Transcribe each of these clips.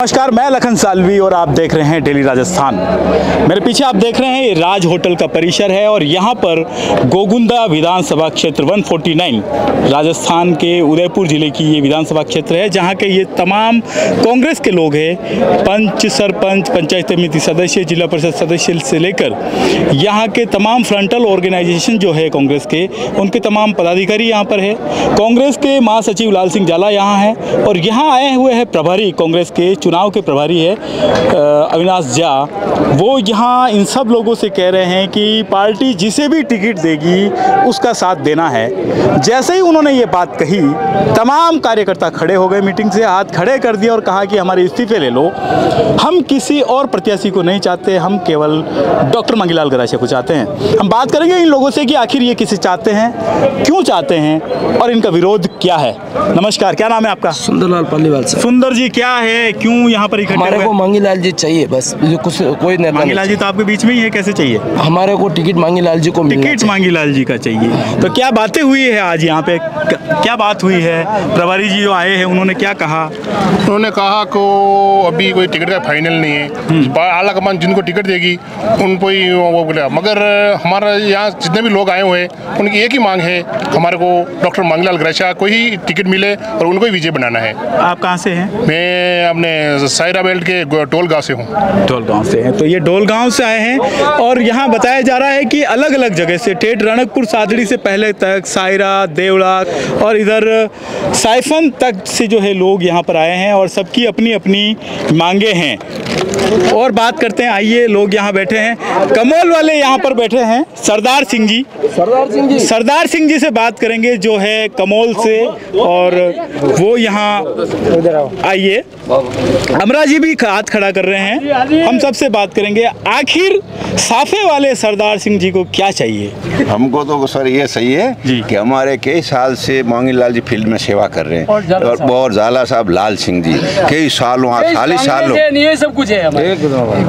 नमस्कार, मैं लखन सालवी और आप देख रहे हैं डेली राजस्थान। मेरे पीछे आप देख रहे हैं, ये राज होटल का परिसर है और यहाँ पर गोगुंदा विधानसभा क्षेत्र 149 राजस्थान के उदयपुर ज़िले की ये विधानसभा क्षेत्र है, जहाँ के ये तमाम कांग्रेस के लोग हैं, पंच सरपंच, पंचायत समिति सदस्य, जिला परिषद सदस्य से लेकर यहाँ के तमाम फ्रंटल ऑर्गेनाइजेशन जो है कांग्रेस के, उनके तमाम पदाधिकारी यहाँ पर है। कांग्रेस के महासचिव लाल सिंह जाला यहाँ हैं और यहाँ आए हुए हैं प्रभारी कांग्रेस के चुनाव के प्रभारी है अविनाश झा। वो यहाँ इन सब लोगों से कह रहे हैं कि पार्टी जिसे भी टिकट देगी उसका साथ देना है। जैसे ही उन्होंने ये बात कही तमाम कार्यकर्ता खड़े हो गए मीटिंग से हाथ खड़े कर दिए और कहा कि हमारे इस्तीफे ले लो। हम किसी और प्रत्याशी को नहीं चाहते हम केवल डॉक्टर मंगीलाल गरासिया को चाहते हैं। हम बात करेंगे इन लोगों से कि आखिर ये किसे चाहते हैं क्यों चाहते हैं और इनका विरोध क्या है। नमस्कार क्या नाम है आपका? सुंदरलाल पालीवाल सुंदर जी क्या है क्यों यहाँ पर इकट्ठे हमारे को मांगीलाल जी चाहिए बस। कुछ कोई नेता नहीं मांगीलाल जी तो आपके बीच में ही है कैसे चाहिए। हमारे को टिकट मांगीलाल जी को टिकट। मांगीलाल जी का चाहिए। तो क्या बातें हुई है आज यहाँ पे? क्या बात हुई है? प्रभारी जी जो आए हैं उन्होंने क्या कहा? उन्होंने कहा को अभी कोई टिकट का फाइनल नहीं है। आला कमान जिनको टिकट देगी उनको ही वो बोला मगर हमारा यहाँ जितने भी लोग आए हुए हैं उनकी एक ही मांग है हमारे को डॉक्टर मांगलाल ग्रेशा को ही टिकट मिले और उनको ही विजय बनाना है। आप कहाँ से हैं? मैं अपने सायरा बेल्ट के टोल गाँव से हूँ। डोलगांव से हैं। तो ये डोलगांव से आए हैं और यहाँ बताया जा रहा है कि अलग अलग जगह से ठेठ रणकपुर सादड़ी से पहले तक सायरा देवड़ा और इधर साइफन तक से जो है लोग यहाँ पर आए हैं और सबकी अपनी अपनी मांगे हैं। और बात करते हैं आइए लोग यहाँ बैठे हैं। कमल वाले यहाँ पर बैठे हैं सरदार सिंह जी। सरदार सिंह जी। सरदार सिंह जी से बात करेंगे जो है कमोल से और वो यहाँ आइए। अमरा जी भी हाथ खड़ा कर रहे हैं। हम सबसे बात करेंगे आखिर साफे वाले सरदार सिंह जी को क्या चाहिए? हमको तो सर ये सही है कि हमारे कई साल से मांगी लाल जी फ़ील्ड में सेवा कर रहे हैं। और जाला और साहब। जाला साहब लाल सिंह जी कई सालों चालीस सालों ये सब कुछ है हमारे।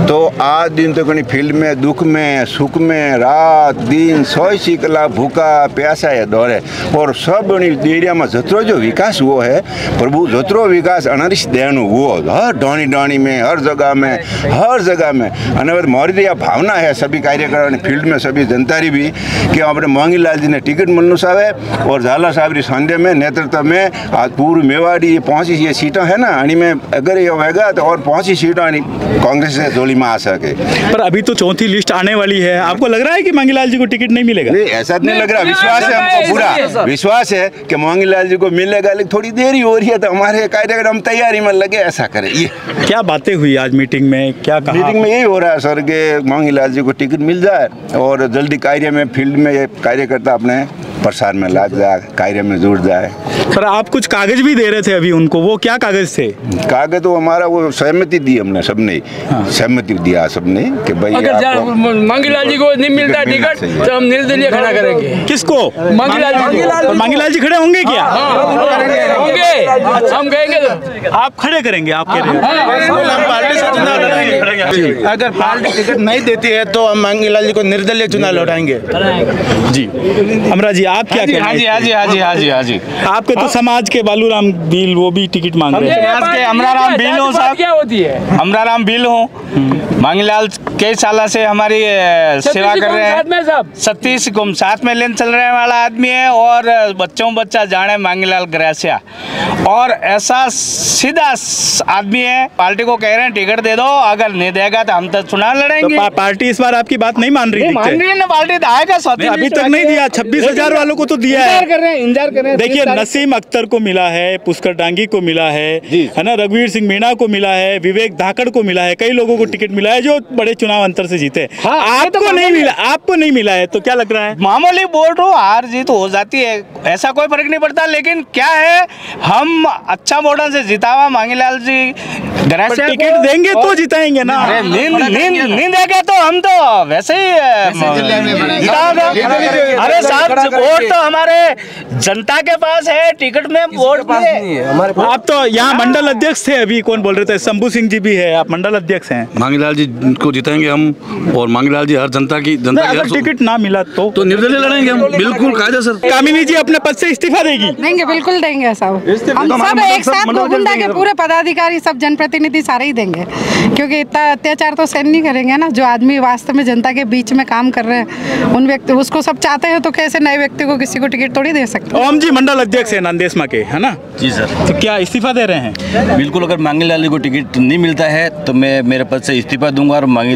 तो आज दिन तो कहीं फ़ील्ड में दुख में सुख में रात दिन सौ सी कलाक भूखा प्यासा है दौड़े और सब एरिया में जतरो जो विकास हुआ है प्रभु जतरो विकास अनरिश देनु। हुआ हर डाणी डाणी में हर जगह में हर जगह में। अनवर मोरी यह भावना है सभी कार्यकर्ता ने फ़ील्ड में सभी जनता री भी कि अपने मांगीलाल जी ने टिकट मनु सावे और झाला साहब री संडे में नेतृत्व में आज पूर्व मेवाड़ी ये पहुँची ये सीटें है ना अनि में अगर ये होगा तो और पहुँची सीटें अनि कांग्रेस से जोली में आ सके। पर अभी तो चौथी लिस्ट आने वाली है। आपको लग रहा है कि मांगीलाल जी को टिकट नहीं मिलेगा? नहीं ऐसा नहीं लग रहा। विश्वास है हमको पूरा। विश्वास है कि मांगीलाल जी को मिलेगा लेकिन थोड़ी देरी हो रही है तो हमारे कार्यक्रम हम तैयारी में लगे ऐसा करें ये क्या बातें हुई आज मीटिंग में? क्या कहा मीटिंग में यही हो रहा है सर कि मांगीलाल जी को टिकट मिल जाए और जल्दी कार्य में फ़ील्ड में ये कार्यकर्ता अपने प्रसार में लग जाए कार्य में जुड़ जाए पर आप कुछ कागज़ भी दे रहे थे अभी उनको वो क्या कागज़ थे? कागज़ तो हमारा वो सहमति दी हमने सबने। सहमति दिया सबने कि भाई अगर मांगीलाल जी को नहीं मिलता टिकट। तो हम निर्दलीय खड़ा करेंगे। किसको? मांगीलाल जी। मांगीलाल जी खड़े होंगे क्या? होंगे हम कहेंगे आप खड़े करेंगे आप कह रहे हैं। अगर पार्टी टिकट नहीं देती है तो हम मांगीलाल जी को निर्दलीय चुनाव लौटाएँगे जी अमरा जी आप क्या कह हाँ रहे जी हैं हाँ जी हाँ जी हाँ जी हाँ जी। आपके तो समाज के बालूराम बिल वो भी टिकट मांग रहे हैं। आज के अमराराम बिल हो साहब। क्या होती है? अमराराम बिल हो। मांगीलाल कई साल से हमारी सेवा कर रहे हैं। सतीश गुम साथ में लेन चल रहे वाला आदमी है और बच्चों बच्चा जाने मांगीलाल ग्रासिया। और ऐसा सीधा आदमी है पार्टी को कह रहे हैं टिकट दे दो अगर नहीं देगा तो हम तो चुनाव लड़ेंगे। तो पा, पार्टी इस बार आपकी बात नहीं मान रही मान रही है ना पार्टी तो आएगा नहीं, अभी तक नहीं दिया छब्बीस हज़ार वालों को तो दिया इंतज़ार कर रहे इंतज़ार कर रहे हैं देखिए नसीम अख्तर को मिला है पुष्कर डांगी को मिला है है ना रघुवीर सिंह मीणा को मिला है विवेक धाकड़ को मिला है कई लोगों को टिकट मिला है जो बड़े चुनाव अंतर से जीते हाँ, तो आपको नहीं मिला आपको नहीं मिला है तो क्या लग रहा है? मामूली वोट हो हार जीत हो जाती है ऐसा कोई फ़र्क नहीं पड़ता लेकिन क्या है हम अच्छा वोटों से जितावा मांगीलाल जी टिकट देंगे तो जिताएँगे ना। अरे नींद नींद नींद देगा तो हम तो वैसे ही जिताओगे अरे साहब वोट तो हमारे जनता के पास है टिकट में वोट है। आप तो यहाँ मंडल अध्यक्ष थे अभी कौन बोल रहे थे? शंभू सिंह जी भी है आप मंडल अध्यक्ष हैं। मांगीलाल जी को जिताएँगे हम और मांगीलाल जी हर जनता की जनता की टिकट ना मिला तो तो निर्दलीय लड़ेंगे हम बिल्कुल कायदे सर। कामिनी जी अपने पद से इस्तीफा देगी। देंगे बिल्कुल देंगे सब। हम तो सब एक साथ मंडल के पूरे पदाधिकारी सब जनप्रतिनिधि सारे ही देंगे। क्योंकि इतना अत्याचार तो सहन नहीं करेंगे ना जो आदमी वास्तव में जनता के बीच में काम कर रहे हैं उन व्यक्ति उसको सब चाहते हैं तो कैसे नए व्यक्ति को किसी को टिकट थोड़ी दे सकते ओम जी मंडल अध्यक्ष है नंदेशमा के है ना? जी सर। तो क्या इस्तीफा दे रहे हैं? बिल्कुल अगर मांगी लाल जी को टिकट नहीं मिलता है तो मैं मेरे पद से इस्तीफा दूँगा और मांगी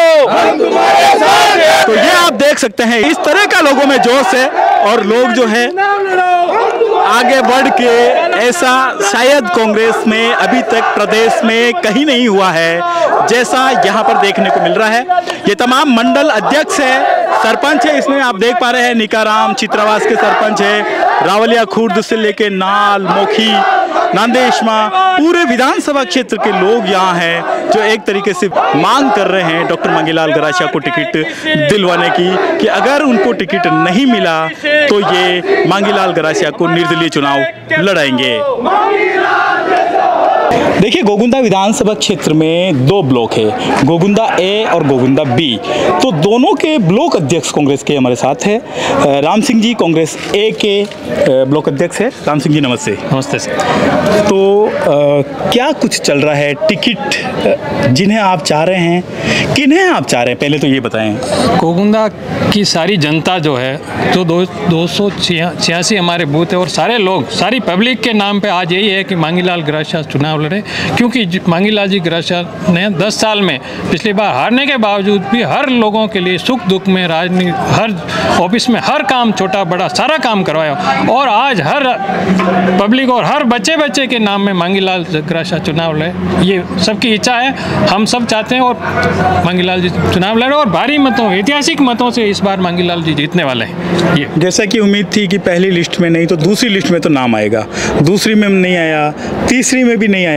तो ये आप देख सकते हैं, इस तरह का लोगों में जोश है और लोग जो है, आगे बढ़ के ऐसा शायद कांग्रेस में अभी तक प्रदेश में कहीं नहीं हुआ है, जैसा यहाँ पर देखने को मिल रहा है। ये तमाम मंडल अध्यक्ष है, सरपंच है, इसमें आप देख पा रहे हैं, निकाराम चित्रावास के सरपंच है, रावलिया खुर्द से लेके नाल, मोखी नांदेशमा, पूरे विधानसभा क्षेत्र के लोग यहाँ हैं, जो एक तरीके से मांग कर रहे हैं डॉक्टर मंगीलाल गराशिया को टिकट दिलवाने की, कि अगर उनको टिकट नहीं मिला तो ये मांगीलाल गराशिया को निर्दलीय चुनाव लड़ाएँगे देखिए गोगुंदा विधानसभा क्षेत्र में दो ब्लॉक है गोगुंदा ए और गोगुंदा बी। तो दोनों के ब्लॉक अध्यक्ष कांग्रेस के हमारे साथ है। राम सिंह जी कांग्रेस ए के ब्लॉक अध्यक्ष है। राम सिंह जी नमस्ते। नमस्ते सर। तो अ, क्या कुछ चल रहा है? टिकट जिन्हें आप चाह रहे हैं किन्हें आप चाह रहे हैं? पहले तो ये बताएँ। गोगुंदा की सारी जनता जो है जो दो दो सौ छियासी हमारे बूथ है और सारे लोग सारी पब्लिक के नाम पे आज यही है कि मांगीलाल ग्राशा चुनाव लड़े क्योंकि मांगीलाल जी ग्राशा ने 10 साल में पिछली बार हारने के बावजूद भी हर लोगों के लिए सुख दुख में राजनीति हर ऑफ़िस में हर काम, छोटा, बड़ा, सारा काम करवाया। और आज हर पब्लिक और हर बच्चे बच्चे के नाम में मांगीलाल ग्राशा चुनाव लड़े ये सबकी इच्छा है। हम सब चाहते हैं और मांगीलाल जी चुनाव लड़े और भारी मतों, ऐतिहासिक मतों से इस बार मांगीलाल जी जीतने वाले हैं। ये। जैसा कि उम्मीद थी कि पहली लिस्ट में नहीं तो दूसरी लिस्ट में तो नाम आएगा। दूसरी में नहीं आया, तीसरी में भी नहीं आया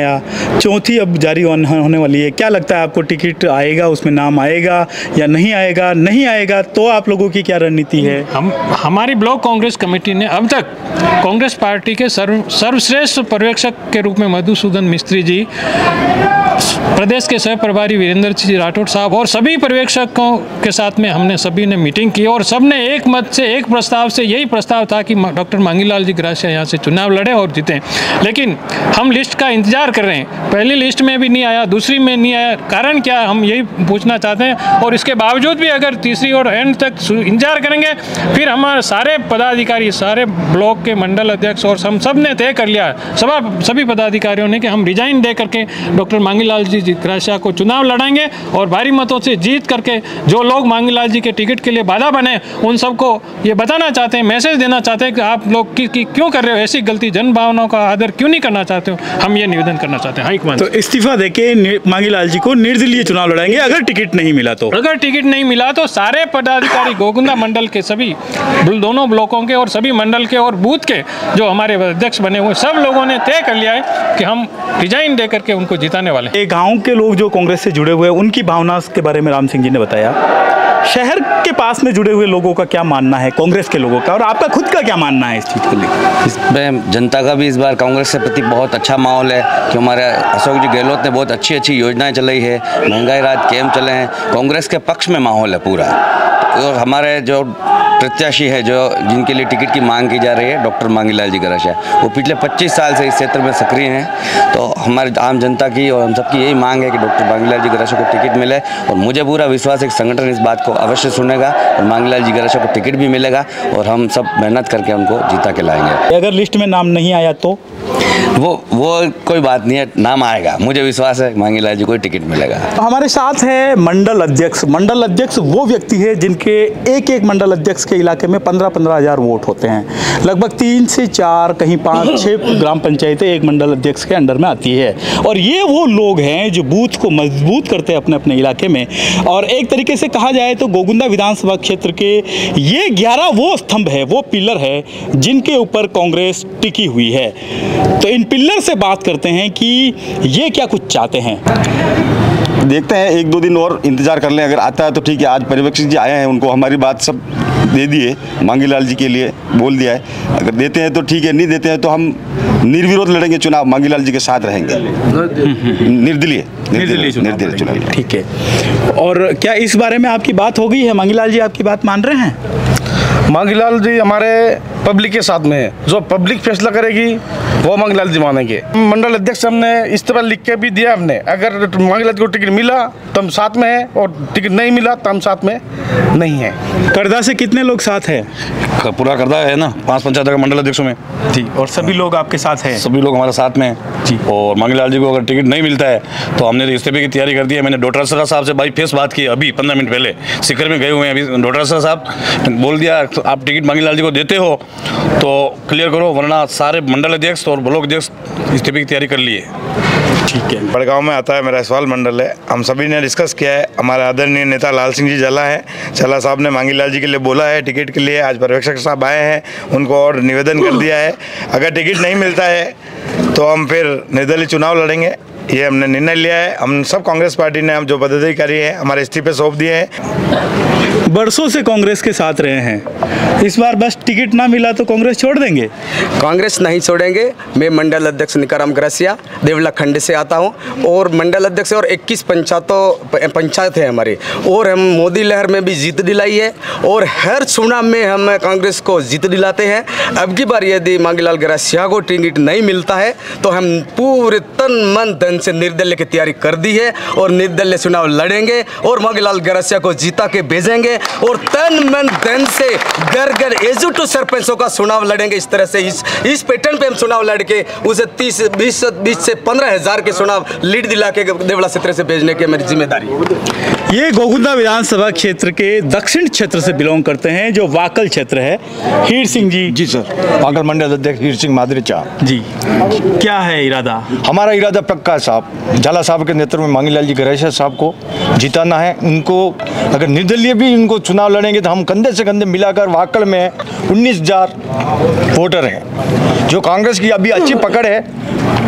चौथी अब जारी होने वाली है? क्या लगता है आपको टिकट आएगा, उसमें नाम आएगा या नहीं आएगा? नहीं आएगा तो आप लोगों की क्या रणनीति है? हम, हमारी ब्लॉक कांग्रेस कमेटी ने अब तक कांग्रेस पार्टी के सर्व, सर्वश्रेष्ठ पर्यवेक्षक के रूप में मधुसूदन मिस्त्री जी, प्रदेश के सह प्रभारी वीरेंद्र सिंह राठौड़ साहब और सभी पर्यवेक्षकों के साथ में हमने सभी ने मीटिंग की और सबने एक मत से, एक प्रस्ताव से यही प्रस्ताव था कि डॉक्टर मांगीलाल जी ग्रासिया यहाँ से चुनाव लड़े और जीतें। लेकिन हम लिस्ट का इंतज़ार कर रहे हैं। पहली लिस्ट में भी नहीं आया, दूसरी में नहीं आया। कारण क्या, हम यही पूछना चाहते हैं। और इसके बावजूद भी अगर तीसरी और एंड तक इंतज़ार करेंगे, फिर हमारे सारे पदाधिकारी, सारे ब्लॉक के मंडल अध्यक्ष और हम सबने तय कर लिया, सभा सभी पदाधिकारियों ने कि हम रिजाइन दे करके डॉक्टर मांगीलाल जी ग्रासिया को चुनाव लड़ाएँगे और भारी मतों से जीत करके जो लोग मांगीलाल जी के टिकट के लिए बाधा बने, उन सबको ये बताना चाहते हैं मैसेज देना चाहते हैं कि आप लोग की क्यों कर रहे हो? ऐसी गलती जन भावनाओं का आदर क्यों नहीं करना चाहते हो? हम ये निवेदन करना चाहते हैं हाईकमान तो इस्तीफा देके मांगीलाल जी को निर्दलीय चुनाव लड़ाएँगे अगर टिकट नहीं मिला तो। अगर टिकट नहीं मिला तो सारे पदाधिकारी गोकुंदा मंडल के सभी दोनों ब्लॉकों के और सभी मंडल के और बूथ के जो हमारे अध्यक्ष बने हुए सब लोगों ने तय कर लिया है कि हम रिजाइन दे करके उनको जिताने वाले गाँव के लोग जो कांग्रेस से जुड़े हुए हैं उनकी भावना के बारे में राम सिंह जी ने बताया। शहर के पास में जुड़े हुए लोगों का क्या मानना है? कांग्रेस के लोगों का और आपका खुद का क्या मानना है इस चीज़ को लेकर? इसमें जनता का भी इस बार कांग्रेस के प्रति बहुत अच्छा माहौल है कि हमारे अशोक जी गहलोत ने बहुत अच्छी अच्छी योजनाएँ चलाई है, महँगाई राहत कैम्प चले हैं। कांग्रेस के पक्ष में माहौल है पूरा। और हमारे जो प्रत्याशी है जो जिनके लिए टिकट की मांग की जा रही है डॉक्टर मांगीलाल जी गराशा वो पिछले 25 साल से इस क्षेत्र में सक्रिय हैं। तो हमारे आम जनता की और हम सबकी यही मांग है कि डॉक्टर मांगीलाल जी गराशा को टिकट मिले और मुझे पूरा विश्वास है कि संगठन इस बात को अवश्य सुनेगा और मांगीलाल जी गराशा को टिकट भी मिलेगा और हम सब मेहनत करके उनको जीता के लाएँगे। अगर लिस्ट में नाम नहीं आया तो? वो वो कोई बात नहीं है नाम आएगा। मुझे विश्वास है मांगीलाल जी को टिकट मिलेगा। हमारे साथ है मंडल अध्यक्ष। मंडल अध्यक्ष वो व्यक्ति है जिनके एक एक मंडल अध्यक्ष के इलाके में पंद्रह पंद्रह हज़ार वोट होते हैं। लगभग तीन से चार, कहीं पाँच छः ग्राम पंचायतें एक मंडल अध्यक्ष के अंडर में आती है। और ये वो लोग हैं जो बूथ को मज़बूत करते हैं अपने अपने इलाके में। और एक तरीके से कहा जाए तो गोगुंदा विधानसभा क्षेत्र के ये ग्यारह वो स्तंभ है, वो पिलर है, जिनके ऊपर कांग्रेस टिकी हुई है। तो इन पिलर से बात करते हैं कि ये क्या कुछ चाहते हैं? देखते हैं एक दो दिन और इंतज़ार कर लें। अगर आता है तो ठीक है आज पर्यवेक्षक जी आए हैं उनको हमारी बात सब दे दिए मांगी लाल जी के लिए बोल दिया है। अगर देते हैं तो ठीक है नहीं देते हैं तो हम निर्विरोध लड़ेंगे चुनाव मांगी लाल जी के साथ रहेंगे। निर्दलीय निर्दलीय निर्दलीय चुनाव ठीक है। और क्या इस बारे में आपकी बात हो गई है? मंगीलाल जी आपकी बात मान रहे हैं? मांगीलाल जी हमारे पब्लिक के साथ में। है जो पब्लिक फैसला करेगी वो मांगीलाल जी मानेंगे। मंडल अध्यक्ष हमने इस तरह लिख के भी दिया हमने। अगर मांगीलाल जी को टिकट मिला तो हम साथ में है और टिकट नहीं मिला तो हम साथ में नहीं है। करदा से कितने लोग साथ हैं? पूरा करदा है ना पाँच पंचायत का मंडल अध्यक्षों में। जी और सभी लोग आपके साथ हैं? सभी लोग हमारे साथ में हैं। जी। और मांगीलाल जी को अगर टिकट नहीं मिलता है तो हमने इस्तीफे की तैयारी कर दी है। मैंने डॉक्टर सरा साहब से बाई फेस बात की अभी पंद्रह मिनट पहले। सिकर में गए हुए हैं अभी डॉक्टर सरा साहब। बोल दिया तो आप टिकट मांगीलाल जी को देते हो तो क्लियर करो वरना सारे मंडल अध्यक्ष और ब्लॉक अध्यक्ष इस्तीफे की तैयारी कर लिए। ठीक है। बड़गांव में आता है मेरा सवाल मंडल है। हम सभी ने डिस्कस किया है। हमारे आदरणीय नेता लाल सिंह जी जला है। चला साहब ने मांगीलाल जी के लिए बोला है टिकट के लिए। आज पर्यवेक्षक साहब आए हैं उनको और निवेदन कर दिया है। अगर टिकट नहीं मिलता है तो हम फिर निर्दलीय चुनाव लड़ेंगे। ये हमने निर्णय लिया है। हम सब कांग्रेस पार्टी ने हम जो पदाधिकारी हैं हमारे इस्तीफे सौंप दिए हैं। बरसों से कांग्रेस के साथ रहे हैं। इस बार बस टिकट ना मिला तो कांग्रेस छोड़ देंगे? कांग्रेस नहीं छोड़ेंगे। मैं मंडल अध्यक्ष निकाराम ग्रसिया, देवला खंड से आता हूँ। और मंडल अध्यक्ष और 21 पंचायतों, पंचायत है हमारी। और हम मोदी लहर में भी जीत दिलाई है। और हर चुनाव में हम कांग्रेस को जीत दिलाते हैं। अब की बार यदि मांगीलाल ग्रसिया को टिकट नहीं मिलता है तो हम पूरे तन मन धन से निर्दलीय की तैयारी कर दी है। और निर्दलीय चुनाव लड़ेंगे और मांगीलाल ग्रसिया को जीता के भेजेंगे। और तन मन धन से घर घर एजू टू सरपंचों का चुनाव लड़ेंगे। इस तरह से इस इस पैटर्न पे हम चुनाव लड़के उसे तीस बीस बीस से पंद्रह हज़ार के चुनाव लीड दिला के देवला क्षेत्र से भेजने की मेरी ज़िम्मेदारी ये गोगुंदा विधानसभा क्षेत्र के दक्षिण क्षेत्र से बिलोंग करते हैं जो वाकल क्षेत्र है। हीर सिंह जी। जी सर वाकल मंडल अध्यक्ष हीर सिंह मादरेचा जी। क्या है इरादा? हमारा इरादा पक्का साहब। झाला साहब के नेतृत्व में मांगीलाल जी गणेश साहब को जिताना है। उनको अगर निर्दलीय भी इनको चुनाव लड़ेंगे तो हम कंधे से कंधे मिलाकर वाकड़ में उन्नीस हज़ार वोटर हैं। जो कांग्रेस की अभी अच्छी पकड़ है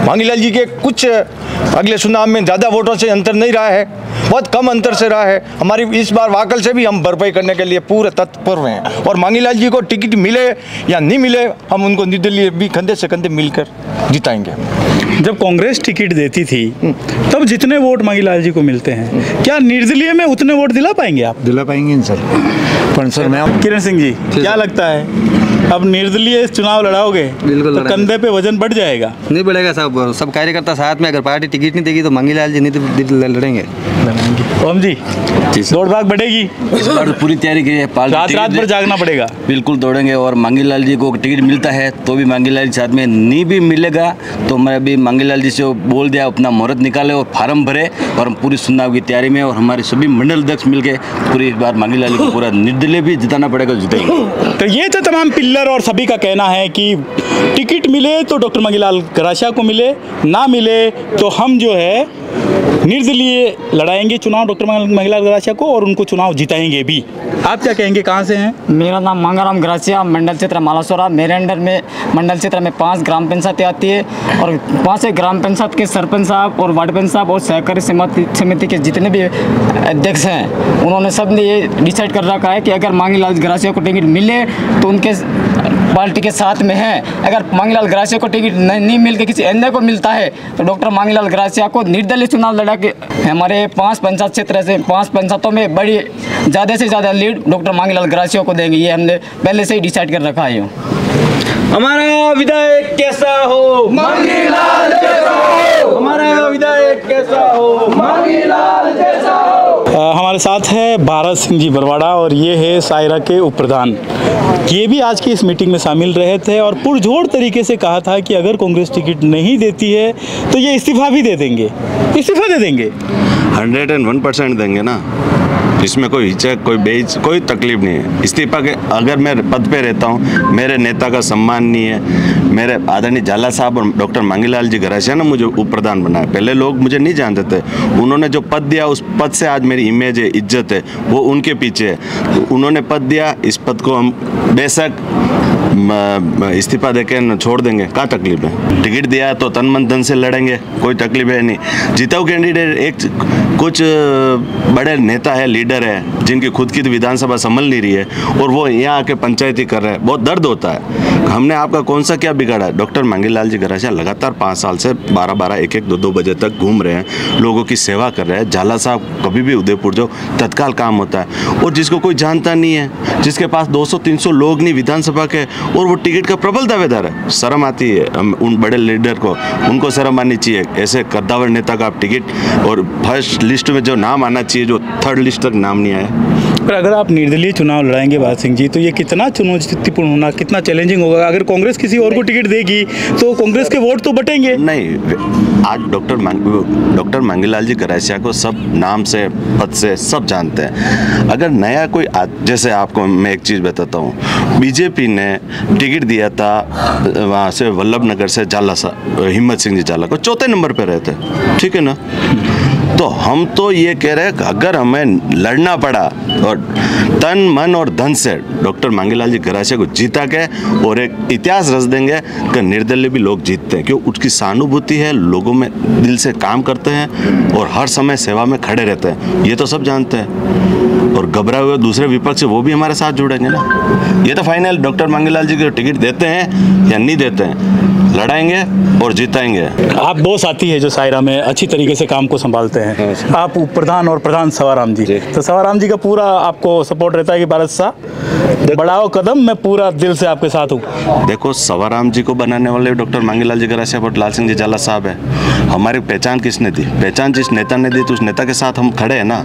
मांगीलाल जी के कुछ अगले चुनाव में ज़्यादा वोटों से अंतर नहीं रहा है, बहुत कम अंतर से रहा है। हमारी इस बार वाकल से भी हम भरपाई करने के लिए पूरे तत्पर हैं। और मांगीलाल जी को टिकट मिले या नहीं मिले, हम उनको निर्दलीय भी कंधे से कंधे मिलकर जिताएँगे। जब कांग्रेस टिकट देती थी तब जितने वोट मांगीलाल जी को मिलते हैं क्या निर्दलीय में उतने वोट दिला पाएँगे आप? दिला पाएँगे सर। पर सर मैं किरण सिंह जी क्या लगता है? अब निर्दलीय चुनाव लड़ाओगे बिल्कुल तो कंधे पे वज़न बढ़ जाएगा। नहीं बढ़ेगा सब सब कार्यकर्ता साथ में अगर पार्टी टिकट नहीं देगी तो मंगीलाल जी नहीं तो लड़ेंगे। ओम जी दौड़ भाग बढ़ेगी। इस बार पूरी तैयारी की है रात रात भर जागना पड़ेगा। बिल्कुल दौड़ेंगे और मांगीलाल जी को टिकट मिलता है तो भी मांगीलाल जी साथ में नहीं भी मिलेगा तो मैं अभी मांगीलाल जी से बोल दिया अपना मुहूर्त निकाले और फार्म भरे और हम पूरी चुनाव की तैयारी में और हमारे सभी मंडल अध्यक्ष मिलके पूरी इस बार मांगीलाल जी को पूरा निर्दलीय भी जिताना पड़ेगा जिताएँगे तो ये तो तमाम पिल्लर और सभी का कहना है कि टिकट मिले तो डॉक्टर मंगीलाल गराशा को मिले, ना मिले तो हम जो है निर्दलीय लड़ाएँगे चुनाव, डॉक्टर मंगीलाल गराशा को और उनको चुनाव जिताएँगे भी। आप क्या कहेंगे, कहाँ से हैं? मेरा नाम मांगाराम ग्रासिया मंडल क्षेत्र मालासोरा, मेरे अंडर में, मंडल क्षेत्र में पाँच ग्राम पंचायतें आती है और पाँच ग्राम पंचायत के सरपंच साहब और वार्ड पंच साहब और सहकारी समिति समिति के जितने भी अध्यक्ष हैं, उन्होंने सबने ये डिसाइड कर रखा है कि अगर मांगीलाल ग्रासिया को टिकट मिले तो उनके पार्टी के साथ में है। अगर मांगीलाल ग्रासिया को टिकट नहीं, नहीं मिल के किसी अन्य को मिलता है तो डॉक्टर मांगीलाल ग्रासिया को निर्दलीय चुनाव लड़ा के हमारे पाँच पंचायत क्षेत्र से पाँच पंचायतों में बड़ी ज़्यादा से ज़्यादा लीड डॉक्टर मांगीलाल ग्रासिया को देंगे। ये हमने पहले से ही डिसाइड कर रखा है। हमारा विधायक कैसा हो? मांगीलाल जैसा हो। हमारा विधायक कैसा हो? मांगीलाल जैसा हो। हमारे साथ है भारत सिंह जी बरवाड़ा और ये है सायरा के उप प्रधान ये भी आज की इस मीटिंग में शामिल रहे थे और पुरजोर तरीके से कहा था कि अगर कांग्रेस टिकट नहीं देती है तो ये इस्तीफा भी दे देंगे। इस्तीफा दे देंगे। हंड्रेड एंड वन परसेंट देंगे ना। इसमें कोई हिचक कोई बेच कोई तकलीफ़ नहीं है। इस्तीफा के, अगर मैं पद पे रहता हूँ, मेरे नेता का सम्मान नहीं है, मेरे आदरणीय झाला साहब और डॉक्टर मांगीलाल जी घरासिया ने मुझे उप प्रधान बनाया। पहले लोग मुझे नहीं जानते थे। उन्होंने जो पद दिया, उस पद से आज मेरी इमेज है, इज़्ज़त है, वो उनके पीछे है। उन्होंने पद दिया, इस पद को हम बेशक इस्तीफा देके न छोड़ देंगे। क्या तकलीफ़ है? टिकट दिया तो तन मन धन से लड़ेंगे, कोई तकलीफ़ है नहीं। जीता कैंडिडेट एक कुछ बड़े नेता है लीडर है, जिनकी खुद की तो विधानसभा संभल नहीं रही है, और वो यहाँ आके पंचायती कर रहे हैं। बहुत दर्द होता है। हमने आपका कौन सा क्या बिगाड़ा? है डॉक्टर मंगीलाल जी गरासिया लगातार पाँच साल से बारह बारह एक एक दो दो बजे तक घूम रहे हैं, लोगों की सेवा कर रहे हैं। झाला साहब कभी भी उदयपुर जो तत्काल काम होता है। और जिसको कोई जानता नहीं है, जिसके पास 200-300 लोग नहीं विधानसभा के और वो टिकट का प्रबल दावेदार है। शर्म आती है हम उन बड़े लीडर को। उनको शर्म आनी चाहिए। ऐसे कद्दावर नेता का आप टिकट और फ़र्स्ट लिस्ट में जो नाम आना चाहिए, जो थर्ड लिस्ट तक नाम नहीं आया। पर अगर आप निर्दलीय चुनाव लड़ाएँगे भारत सिंह जी तो ये कितना चुनौतीपूर्ण होना कितना चैलेंजिंग होगा? अगर कांग्रेस किसी और को टिकट देगी तो कांग्रेस के वोट तो बटेंगे। नहीं आज डॉक्टर डॉक्टर मंगीलाल जी गरासिया को सब नाम से पद से सब जानते हैं। अगर नया कोई आ, जैसे आपको मैं एक चीज़ बताता हूँ। बीजेपी ने टिकट दिया था वहाँ से वल्लभ नगर से जाला सा हिम्मत सिंह जी जाला को चौथे नंबर पे रहते ठीक है ना? तो हम तो ये कह रहे हैं अगर हमें लड़ना पड़ा और तन, मन और धन से डॉक्टर मांगीलाल जी घराशे को जीता के और एक इतिहास रच देंगे कि निर्दलीय भी लोग जीतते हैं, क्यों? उसकी सहानुभूति है, लोगों में दिल से काम करते हैं और हर समय सेवा में खड़े रहते हैं। ये तो सब जानते हैं। और घबराए हुए दूसरे विपक्ष वो भी हमारे साथ जुड़ेंगे ना। ये तो फाइनल डॉक्टर मांगीलाल जी को टिकट देते हैं या नहीं देते हैं? लड़ाएँगे और जिताएँगे। आप दो साथी है जो सायरा में अच्छी तरीके से काम को संभालते हैं। आप प्रधान और प्रधान सवाराम जी। तो सवाराम जी का पूरा आपको सपोर्ट रहता है कि भारत शाह बढ़ाओ कदम मैं पूरा दिल से आपके साथ हूँ। देखो सवाराम जी को बनाने वाले डॉक्टर मांगीलाल जी गरासिया और लाल सिंह जी जाला साहब है। हमारी पहचान किसने दी? पहचान जिस नेता ने दी तो उस नेता के साथ हम खड़े हैं ना।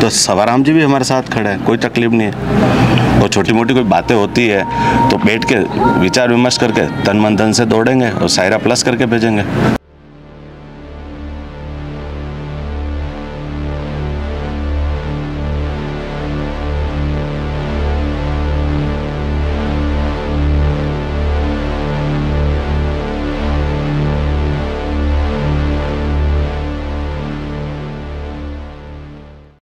तो सवाराम जी भी हमारे साथ खड़ा है, कोई तकलीफ़ नहीं है। और छोटी मोटी कोई बातें होती है तो बैठ के विचार विमर्श करके तन मन धन से दौड़ेंगे और सायरा प्लस करके भेजेंगे।